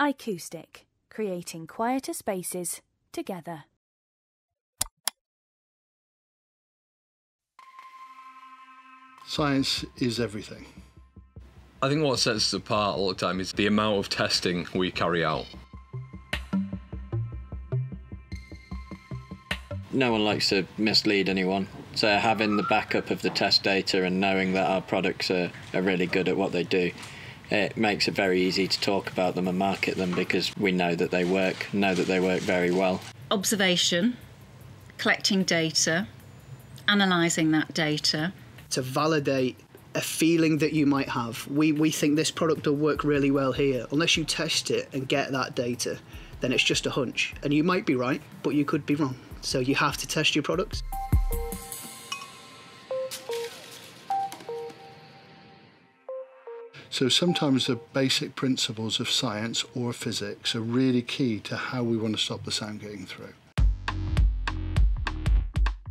iKoustic, creating quieter spaces together. Science is everything. I think what sets us apart all the time is the amount of testing we carry out. No one likes to mislead anyone. So having the backup of the test data and knowing that our products are, are really good at what they do, it makes it very easy to talk about them and market them because we know that they work, know that they work very well. Observation, collecting data, analysing that data. To validate a feeling that you might have. We, we think this product will work really well here. Unless you test it and get that data, then it's just a hunch. And you might be right, but you could be wrong. So you have to test your products. So sometimes the basic principles of science or physics are really key to how we want to stop the sound getting through.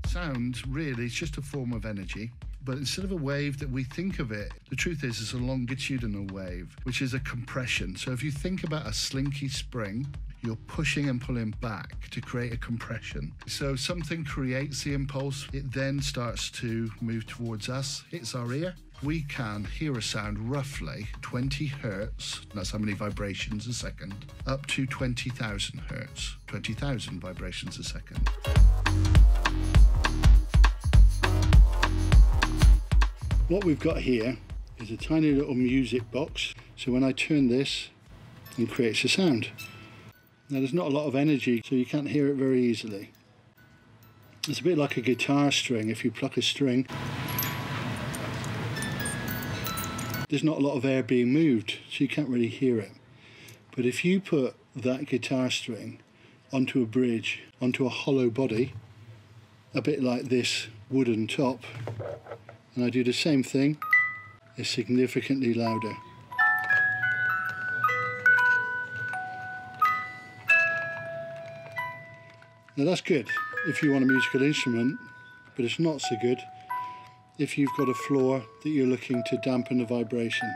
Sound really is just a form of energy, but instead of a wave that we think of it, the truth is it's a longitudinal wave, which is a compression. So if you think about a slinky spring, you're pushing and pulling back to create a compression. So something creates the impulse, it then starts to move towards us, hits our ear. We can hear a sound roughly 20 hertz, that's how many vibrations a second, up to 20,000 hertz, 20,000 vibrations a second. What we've got here is a tiny little music box. So when I turn this, it creates a sound. Now there's not a lot of energy, so you can't hear it very easily. It's a bit like a guitar string. If you pluck a string, there's not a lot of air being moved, so you can't really hear it. But if you put that guitar string onto a bridge, onto a hollow body, a bit like this wooden top, and I do the same thing, it's significantly louder. Now that's good if you want a musical instrument, but it's not so good if you've got a floor that you're looking to dampen the vibration.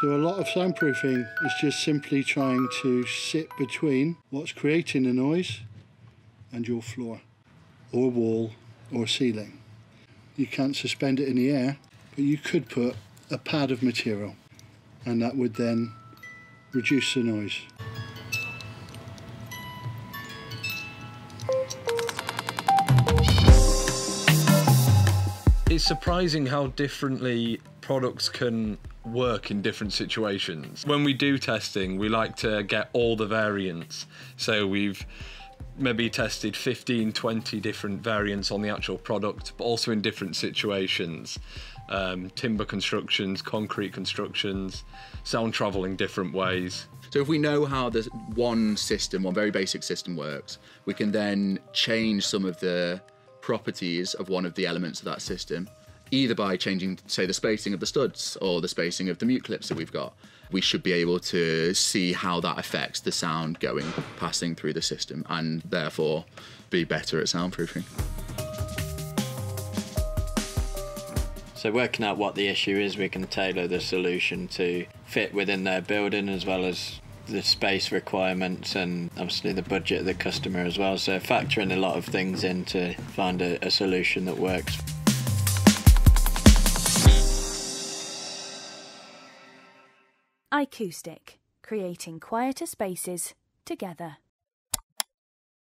So a lot of soundproofing is just simply trying to sit between what's creating the noise and your floor, or wall, or ceiling. You can't suspend it in the air, but you could put a pad of material, and that would then reduce the noise. It's surprising how differently products can work in different situations. When we do testing, we like to get all the variants. So we've maybe tested 15, 20 different variants on the actual product, but also in different situations. Um, timber constructions, concrete constructions, sound traveling different ways. So if we know how the one system, one very basic system works, we can then change some of the properties of one of the elements of that system, either by changing, say, the spacing of the studs or the spacing of the mute clips that we've got. We should be able to see how that affects the sound going, passing through the system, and therefore be better at soundproofing. So working out what the issue is, we can tailor the solution to fit within their building as well as the space requirements and obviously the budget of the customer as well. So factoring a lot of things in to find a, a solution that works. iKoustic, creating quieter spaces together.